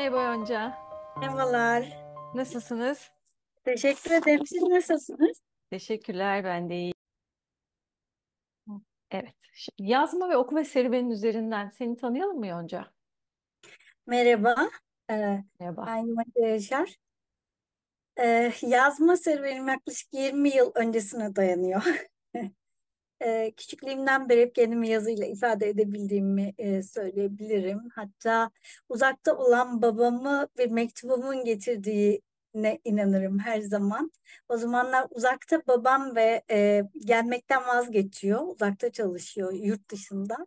Merhaba Yonca. Merhabalar. Nasılsınız? Teşekkür ederim. Siz nasılsınız? Teşekkürler, ben de iyi. Evet. Yazma ve okuma serüvenin üzerinden seni tanıyalım mı Yonca? Merhaba. Ee, Merhaba. ben Yumurta Yaşar. Ee, yazma serüvenim yaklaşık 20 yıl öncesine dayanıyor. Ee, küçüklüğümden beri hep kendimi yazıyla ifade edebildiğimi e, söyleyebilirim. Hatta uzakta olan babamı bir mektubumun getirdiğine inanırım her zaman. O zamanlar uzakta babam ve e, gelmekten vazgeçiyor. Uzakta çalışıyor yurt dışında.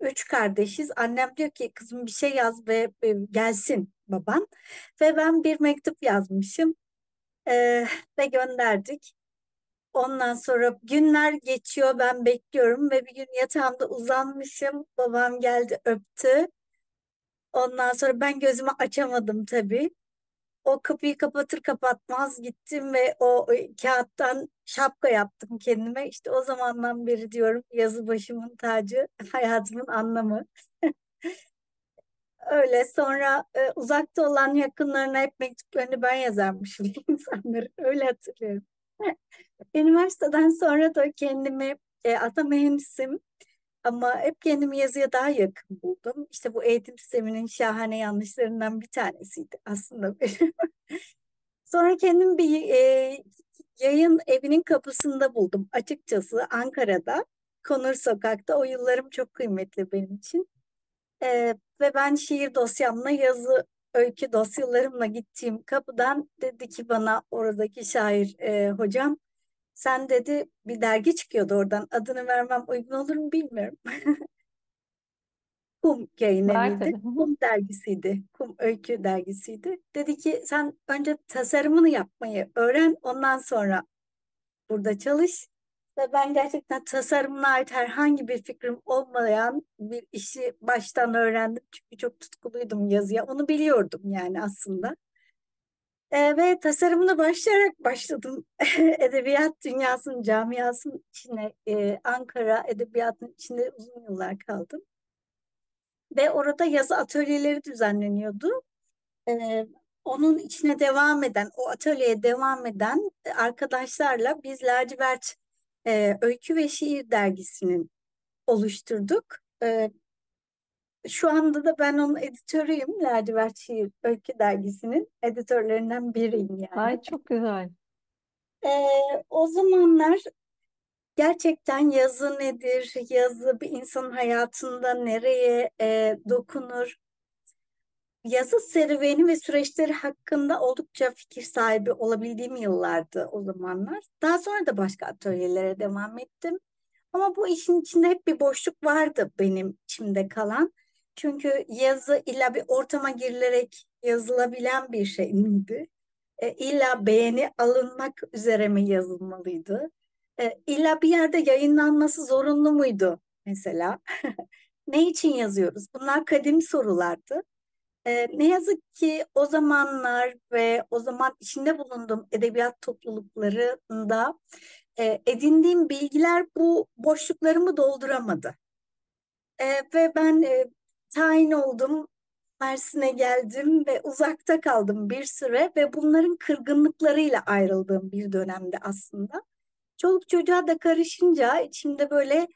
Üç kardeşiz. Annem diyor ki kızım bir şey yaz ve e, gelsin baban. Ve ben bir mektup yazmışım e, ve gönderdik. Ondan sonra günler geçiyor ben bekliyorum ve bir gün yatağımda uzanmışım. Babam geldi öptü. Ondan sonra ben gözümü açamadım tabii. O kapıyı kapatır kapatmaz gittim ve o kağıttan şapka yaptım kendime. İşte o zamandan beri diyorum yazı başımın tacı, hayatımın anlamı. Öyle sonra e, uzakta olan yakınlarına hep mektuplarını ben yazarmışım insanları. Öyle hatırlıyorum. Üniversiteden sonra da kendimi e, ata mühendisim ama hep kendimi yazıya daha yakın buldum. İşte bu eğitim sisteminin şahane yanlışlarından bir tanesiydi aslında benim. Sonra kendimi bir e, yayın evinin kapısında buldum açıkçası Ankara'da. Konur Sokak'ta. O yıllarım çok kıymetli benim için. E, ve ben şiir dosyamla yazı öykü dosyalarımla gittiğim kapıdan dedi ki bana oradaki şair e, hocam sen dedi bir dergi çıkıyordu oradan. Adını vermem uygun olur mu bilmiyorum. Kum Var tabii. eviydi. Hı hı. Kum dergisiydi. Kum öykü dergisiydi. Dedi ki sen önce tasarımını yapmayı öğren ondan sonra burada çalış. Ve ben gerçekten tasarımına ait herhangi bir fikrim olmayan bir işi baştan öğrendim. Çünkü çok tutkuluydum yazıya. Onu biliyordum yani aslında. E, ve tasarımına başlayarak başladım. Edebiyat dünyasının, camiasının içine, e, Ankara edebiyatının içinde uzun yıllar kaldım. Ve orada yazı atölyeleri düzenleniyordu. E, onun içine devam eden, o atölyeye devam eden arkadaşlarla biz Lacivert e, Öykü ve Şiir dergisinin oluşturduk. E, şu anda da ben onun editörüyüm. Lacivert Şiir Öykü dergisinin editörlerinden biriyim yani. Ay çok güzel. Ee, o zamanlar gerçekten yazı nedir, yazı bir insanın hayatında nereye e, dokunur, yazı serüveni ve süreçleri hakkında oldukça fikir sahibi olabildiğim yıllardı o zamanlar. Daha sonra da başka atölyelere devam ettim. Ama bu işin içinde hep bir boşluk vardı benim içimde kalan. Çünkü yazı illa bir ortama girilerek yazılabilen bir şey miydi? E, illa beğeni alınmak üzere mi yazılmalıydı? E, illa bir yerde yayınlanması zorunlu muydu mesela? Ne için yazıyoruz? Bunlar kadim sorulardı. E, ne yazık ki o zamanlar ve o zaman içinde bulunduğum edebiyat topluluklarında e, edindiğim bilgiler bu boşluklarımı dolduramadı. E, ve ben e, tayin oldum, Mersin'e geldim ve uzakta kaldım bir süre ve bunların kırgınlıklarıyla ayrıldığım bir dönemde aslında. Çoluk çocuğa da karışınca içimde böyle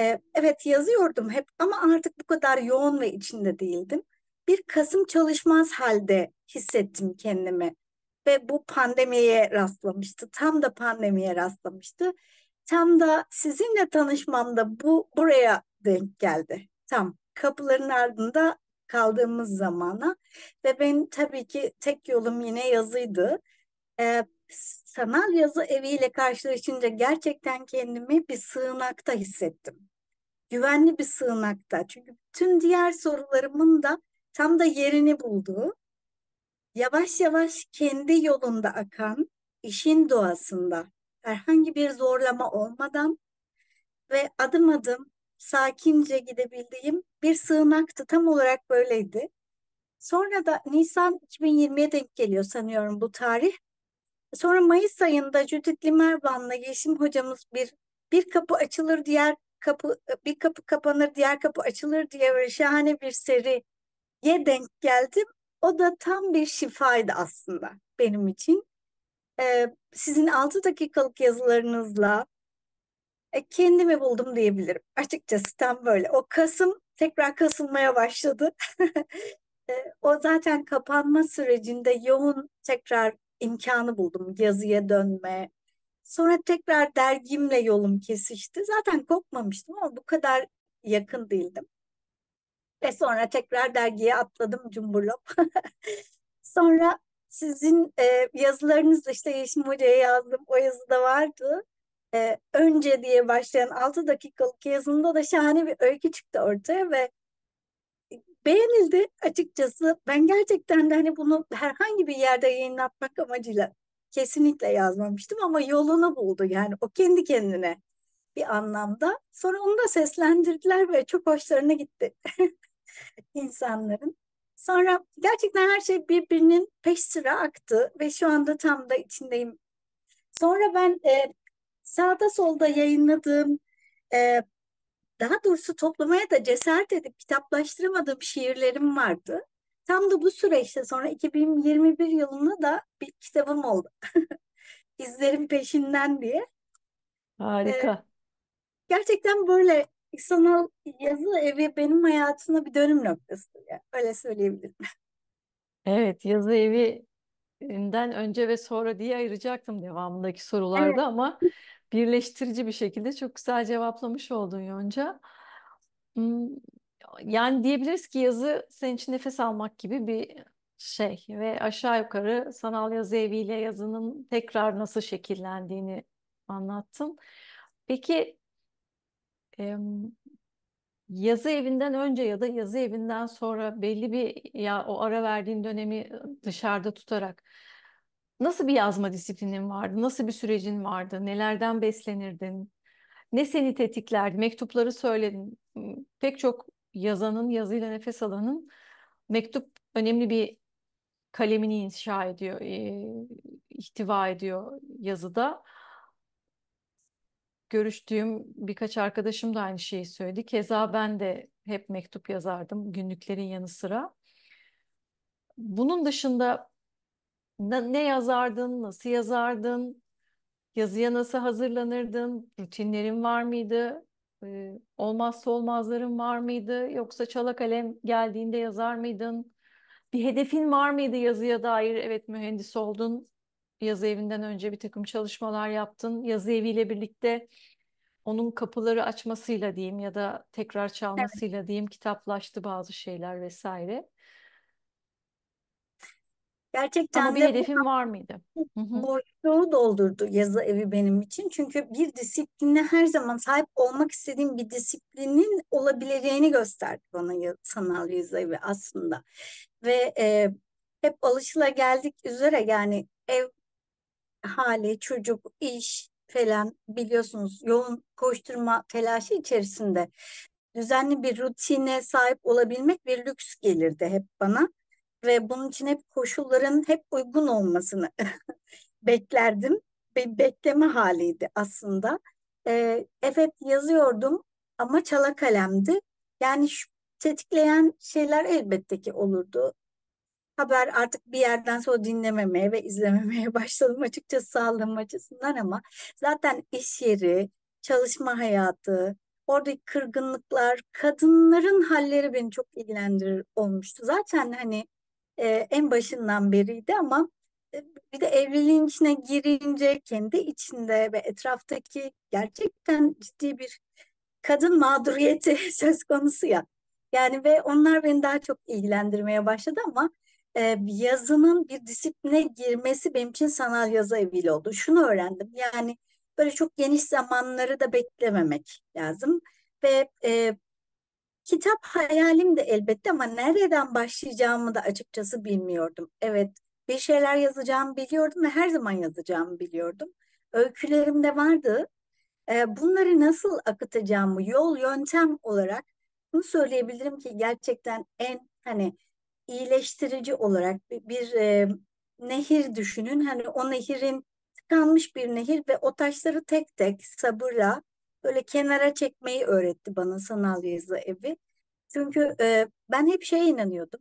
e, evet yazıyordum hep ama artık bu kadar yoğun ve içinde değildim. Bir Kasım çalışmaz halde hissettim kendimi ve bu pandemiye rastlamıştı. Tam da pandemiye rastlamıştı. Tam da sizinle tanışmam da bu buraya denk geldi. Tam kapıların ardında kaldığımız zamana ve benim tabii ki tek yolum yine yazıydı. Ee, sanal yazı eviyle karşılaşınca gerçekten kendimi bir sığınakta hissettim. Güvenli bir sığınakta. Çünkü tüm diğer sorularımın da tam da yerini bulduğu, yavaş yavaş kendi yolunda akan, işin doğasında herhangi bir zorlama olmadan ve adım adım sakince gidebildiğim bir sığınaktı. Tam olarak böyleydi. Sonra da Nisan 2020'ye denk geliyor sanıyorum bu tarih. Sonra Mayıs ayında Judith Limerban'la Yeşim hocamız bir bir kapı açılır diğer kapı bir kapı kapanır diğer kapı açılır diye böyle şahane bir seriye denk geldim. O da tam bir şifaydı aslında benim için. E, sizin 6 dakikalık yazılarınızla e, kendimi buldum diyebilirim. Açıkçası tam böyle. O Kasım tekrar kasılmaya başladı. E, o zaten kapanma sürecinde yoğun tekrar imkanı buldum yazıya dönme. Sonra tekrar dergimle yolum kesişti. Zaten kopmamıştım ama bu kadar yakın değildim. Ve sonra tekrar dergiye atladım cumburlop. Sonra sizin e, yazılarınızda işte Yeşim Hoca'ya yazdım. O yazıda vardı. E, önce diye başlayan 6 dakikalık yazında da şahane bir öykü çıktı ortaya ve beğenildi açıkçası. Ben gerçekten de hani bunu herhangi bir yerde yayınlatmak amacıyla kesinlikle yazmamıştım ama yolunu buldu yani o kendi kendine bir anlamda. Sonra onu da seslendirdiler ve çok hoşlarına gitti insanların. Sonra gerçekten her şey birbirinin peş sıra aktı ve şu anda tam da içindeyim. Sonra ben e, sağda solda yayınladığım e, daha doğrusu toplamaya da cesaret edip kitaplaştıramadığım şiirlerim vardı. Tam da bu süreçte sonra 2021 yılında da bir kitabım oldu. İzlerin peşinden diye. Ee, Harika. gerçekten böyle sanal yazı evi benim hayatımda bir dönüm noktası. Yani. Öyle söyleyebilirim. Evet, yazı evinden önce ve sonra diye ayıracaktım devamındaki Evet, sorularda ama birleştirici bir şekilde çok güzel cevaplamış oldun Yonca. Hmm, Yani diyebiliriz ki yazı senin için nefes almak gibi bir şey ve aşağı yukarı sanal yazı eviyle yazının tekrar nasıl şekillendiğini anlattın. Peki yazı evinden önce ya da yazı evinden sonra belli bir ya o ara verdiğin dönemi dışarıda tutarak nasıl bir yazma disiplinin vardı? Nasıl bir sürecin vardı? Nelerden beslenirdin? Ne seni tetiklerdi? Mektupları söyledin. Hmm, Pek çok yazanın, yazıyla nefes alanın mektup önemli bir kalemini inşa ediyor, ihtiva ediyor yazıda. Görüştüğüm birkaç arkadaşım da aynı şeyi söyledi. Keza ben de hep mektup yazardım günlüklerin yanı sıra. Bunun dışında ne, yazardın, nasıl yazardın, yazıya nasıl hazırlanırdın, rutinlerin var mıydı? Ee, olmazsa olmazların var mıydı? Yoksa çala kalem geldiğinde yazar mıydın? Bir hedefin var mıydı yazıya dair? Evet mühendis oldun. Yazı evinden önce bir takım çalışmalar yaptın. Yazı eviyle birlikte onun kapıları açmasıyla diyeyim ya da tekrar evet. çalmasıyla diyeyim kitaplaştı bazı şeyler vesaire. Ama Gerçekten bir de bu hedefin var mıydı? Hı hı. boşluğu doldurdu yazı evi benim için. Çünkü bir disipline her zaman sahip olmak istediğim bir disiplinin olabileceğini gösterdi bana sanal yazı evi aslında. Ve e, hep alışılageldik üzere yani ev hali, çocuk, iş falan biliyorsunuz yoğun koşturma telaşı içerisinde düzenli bir rutine sahip olabilmek bir lüks gelirdi hep bana. Ve bunun için hep koşulların hep uygun olmasını beklerdim. Bir bekleme haliydi aslında. Ee, evet yazıyordum ama çala kalemdi. Yani şu tetikleyen şeyler elbette ki olurdu. Haber artık bir yerden sonra dinlememeye ve izlememeye başladım açıkçası sağlığım açısından ama zaten iş yeri, çalışma hayatı, oradaki kırgınlıklar, kadınların halleri beni çok ilgilendirir olmuştu. Zaten hani e, en başından beriydi ama e, bir de evliliğin içine girince kendi içinde ve etraftaki gerçekten ciddi bir kadın mağduriyeti söz konusu ya. Yani ve onlar beni daha çok ilgilendirmeye başladı ama e, yazının bir disipline girmesi benim için sanal yazı eviyle oldu. Şunu öğrendim. Yani böyle çok geniş zamanları da beklememek lazım. Ve e, Kitap hayalim de elbette ama nereden başlayacağımı da açıkçası bilmiyordum. Evet, bir şeyler yazacağımı biliyordum ve her zaman yazacağımı biliyordum. Öykülerim de vardı. Bunları nasıl akıtacağımı yol yöntem olarak bunu söyleyebilirim ki gerçekten en hani iyileştirici olarak bir, bir, e, nehir düşünün. Hani o nehirin tıkanmış bir nehir ve o taşları tek tek sabırla böyle kenara çekmeyi öğretti bana sanal yazı evi. Çünkü e, ben hep şeye inanıyordum.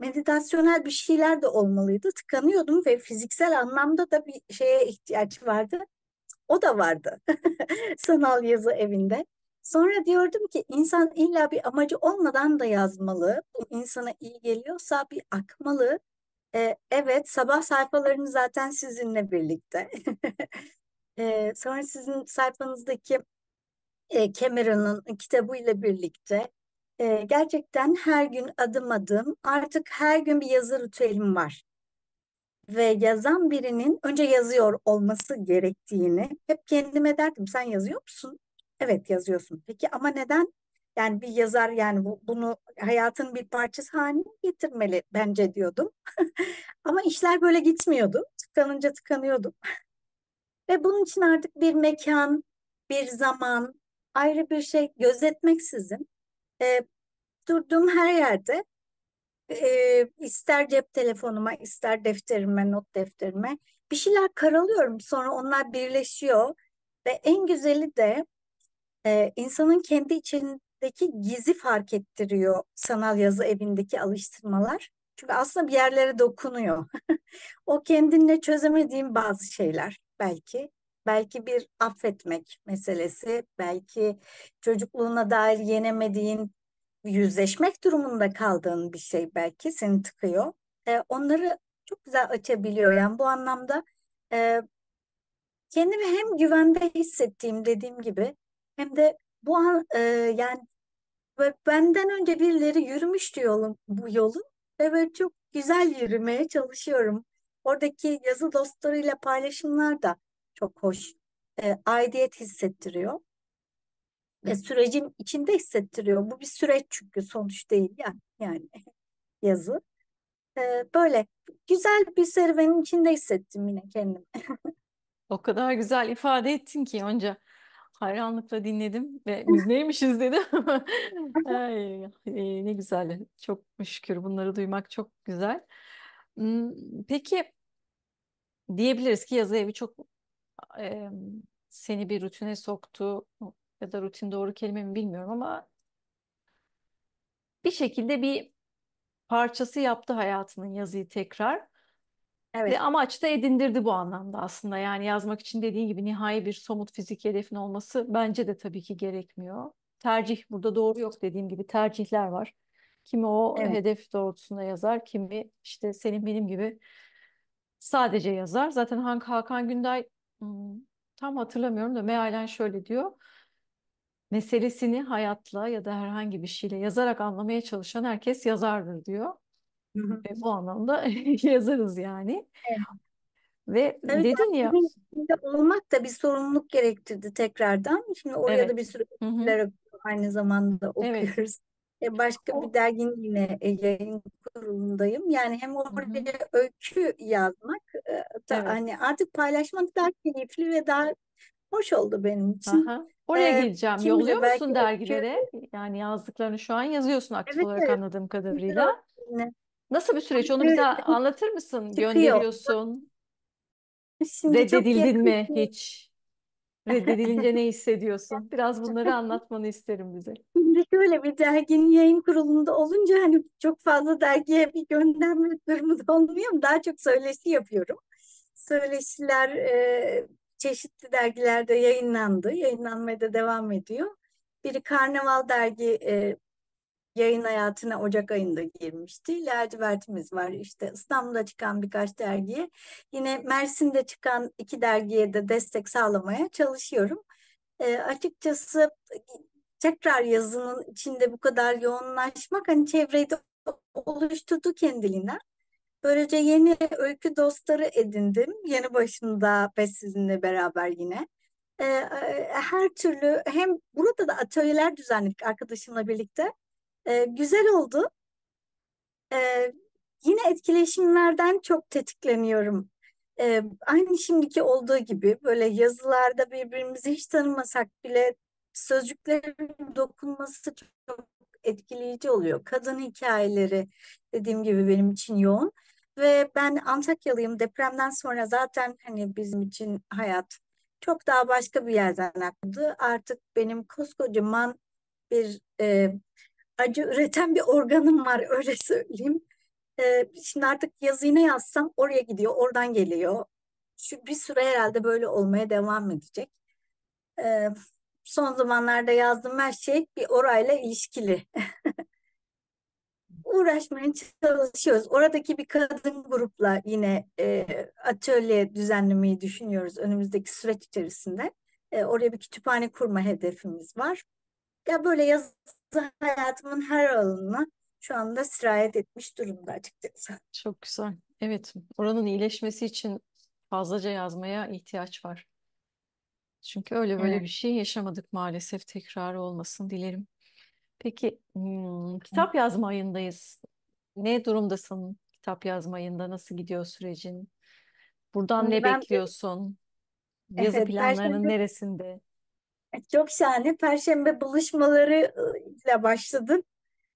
meditasyonel bir şeyler de olmalıydı. Tıkanıyordum ve fiziksel anlamda da bir şeye ihtiyaç vardı. O da vardı sanal yazı evinde. Sonra diyordum ki insan illa bir amacı olmadan da yazmalı. Bu insana iyi geliyorsa bir akmalı. Ee, evet sabah sayfalarını zaten sizinle birlikte. ee, sonra sizin sayfanızdaki e, Cameron'ın kitabıyla birlikte e, gerçekten her gün adım adım artık her gün bir yazı ritüelim var. Ve yazan birinin önce yazıyor olması gerektiğini hep kendime derdim. Sen yazıyor musun? Evet yazıyorsun. Peki ama neden? Yani bir yazar yani bu, bunu hayatın bir parçası haline getirmeli bence diyordum. Ama işler böyle gitmiyordu. Tıkanınca tıkanıyordum. Ve bunun için artık bir mekan, bir zaman, ayrı bir şey gözetmeksizin e, durduğum her yerde e, ister cep telefonuma, ister defterime, not defterime bir şeyler karalıyorum. Sonra onlar birleşiyor ve en güzeli de e, insanın kendi içindeki gizi fark ettiriyor sanal yazı evindeki alıştırmalar. Çünkü aslında bir yerlere dokunuyor. o kendinle çözemediğin bazı şeyler belki. Belki bir affetmek meselesi, belki çocukluğuna dair yenemediğin, yüzleşmek durumunda kaldığın bir şey belki seni tıkıyor. E, onları çok güzel açabiliyor. Yani bu anlamda e, kendimi hem güvende hissettiğim dediğim gibi hem de bu an e, yani benden önce birileri yürümüştü yolun, bu yolu ve böyle çok güzel yürümeye çalışıyorum. Oradaki yazı dostlarıyla paylaşımlar da çok hoş. E, aidiyet hissettiriyor. Ve sürecin içinde hissettiriyor. Bu bir süreç çünkü sonuç değil yani, yani yazı. E, böyle güzel bir serüvenin içinde hissettim yine kendimi. O kadar güzel ifade ettin ki Yonca. Hayranlıkla dinledim ve biz neymişiz dedim. Ay, e, ne güzel. Çok şükür bunları duymak çok güzel. Peki diyebiliriz ki yazı evi çok e, seni bir rutine soktu ya da rutin doğru kelime mi bilmiyorum ama bir şekilde bir parçası yaptı hayatının yazıyı tekrar. Evet, Ve amaç da edindirdi bu anlamda aslında. Yani yazmak için dediğin gibi nihai bir somut fiziki hedefin olması bence de tabii ki gerekmiyor. Tercih burada doğru yok dediğim gibi tercihler var. Kimi o evet. hedef doğrultusunda yazar, kimi işte senin benim gibi sadece yazar. Zaten Hank Hakan Günday hmm, tam hatırlamıyorum da mealen şöyle diyor. Meselesini hayatla ya da herhangi bir şeyle yazarak anlamaya çalışan herkes yazardır diyor. Hı hı. Ve bu anlamda yazarız yani. Evet. Ve Tabii dedin ya içinde olmak da bir sorumluluk gerektirdi tekrardan. Şimdi oraya da bir sürü Hı hı. şeyler aynı zamanda Evet. okuyoruz. E başka bir derginin yine e, yayın kurulundayım. Yani hem Hı hı. oraya öykü yazmak e, da Evet. hani artık paylaşmak daha keyifli ve daha hoş oldu benim için. Aha. Oraya E, geleceğim. kim Yolluyor musun öykü dergilere? Yani yazdıklarını şu an yazıyorsun aktif evet olarak evet anladığım kadarıyla. Nasıl bir süreç? Onu bize anlatır mısın? çıkıyor. Gönderiyorsun. Şimdi Reddedildin yakın. mi hiç? Reddedilince ne hissediyorsun? Biraz bunları anlatmanı isterim bize. Şimdi şöyle bir derginin yayın kurulunda olunca hani çok fazla dergiye bir gönderme durumu da olmuyor. Daha çok söyleşi yapıyorum. Söyleşiler e, çeşitli dergilerde yayınlandı. Yayınlanmaya da devam ediyor. Biri Karnaval dergi e, yayın hayatına Ocak ayında girmişti. Lacivertimiz var. İşte İstanbul'da çıkan birkaç dergiye. Yine Mersin'de çıkan iki dergiye de destek sağlamaya çalışıyorum. E, açıkçası tekrar yazının içinde bu kadar yoğunlaşmak hani çevreyi de oluşturdu kendiliğinden. Böylece yeni öykü dostları edindim. Yeni başında ve sizinle beraber yine. Ee, her türlü hem burada da atölyeler düzenledik arkadaşımla birlikte. Ee, güzel oldu. Ee, yine etkileşimlerden çok tetikleniyorum. Ee, aynı şimdiki olduğu gibi böyle yazılarda birbirimizi hiç tanımasak bile sözcüklerin dokunması çok etkileyici oluyor. Kadın hikayeleri dediğim gibi benim için yoğun. Ve ben Antakyalıyım. Depremden sonra zaten hani bizim için hayat çok daha başka bir yerden aktı. Artık benim koskocaman bir e, acı üreten bir organım var öyle söyleyeyim. E, şimdi artık yazıyı ne yazsam oraya gidiyor, oradan geliyor. Şu bir süre herhalde böyle olmaya devam edecek. E, son zamanlarda yazdığım her şey bir orayla ilişkili. Uğraşmaya çalışıyoruz. Oradaki bir kadın grupla yine e, atölye düzenlemeyi düşünüyoruz önümüzdeki süreç içerisinde. E, oraya bir kütüphane kurma hedefimiz var. Ya böyle yazı hayatımın her alanına şu anda sirayet etmiş durumda açıkçası. Çok güzel. Evet, oranın iyileşmesi için fazlaca yazmaya ihtiyaç var. Çünkü öyle böyle Evet. bir şey yaşamadık maalesef. Tekrarı olmasın dilerim. Peki, hmm, kitap yazma ayındayız. Ne durumdasın kitap yazma ayında? Nasıl gidiyor sürecin? Buradan Şimdi ne ben bekliyorsun? Yazı evet, planlarının Perşembe neresinde? çok şahane. Perşembe buluşmaları ile başladım.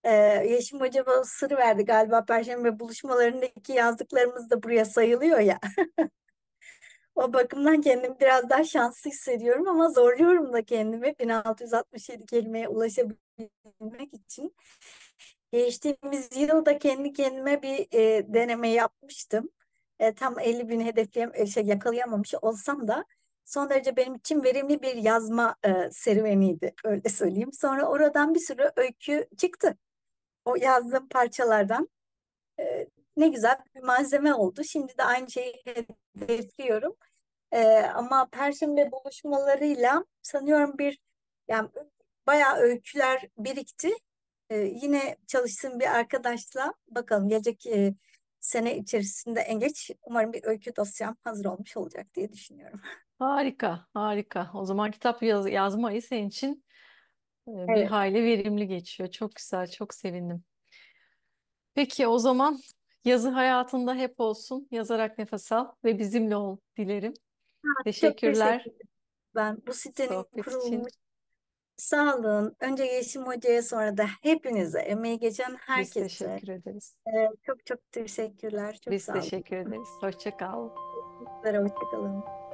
Ee, Yeşim Hoca bana sır verdi galiba Perşembe buluşmalarındaki yazdıklarımız da buraya sayılıyor ya. O bakımdan kendimi biraz daha şanslı hissediyorum ama zorluyorum da kendimi 1667 kelimeye ulaşabilmek için. Geçtiğimiz yılda kendi kendime bir e, deneme yapmıştım. E, tam 50 bin hedefleyem e, şey yakalayamamış olsam da son derece benim için verimli bir yazma e, serüveniydi öyle söyleyeyim. Sonra oradan bir sürü öykü çıktı. O yazdığım parçalardan e, ne güzel bir malzeme oldu. Şimdi de aynı şeyi hedefliyorum. Ee, ama Perşembe buluşmalarıyla sanıyorum bir yani bayağı öyküler birikti. Ee, yine çalıştığım bir arkadaşla bakalım gelecek e, sene içerisinde en geç umarım bir öykü dosyam hazır olmuş olacak diye düşünüyorum. Harika, harika. O zaman kitap yaz yazma ayı senin için e, bir Evet. hayli verimli geçiyor. Çok güzel, çok sevindim. Peki o zaman yazı hayatında hep olsun. Yazarak nefes al ve bizimle ol dilerim. Çok Teşekkürler teşekkür ederim ben bu sitenin sohbet için. kurulmuş sağ olun. Önce Yeşim Hoca'ya sonra da hepinize, emeği geçen Biz herkese teşekkür ederiz. e, çok çok teşekkürler. Çok Biz sağ olun. teşekkür ederiz. Hoşça kal. Hoşçakalın.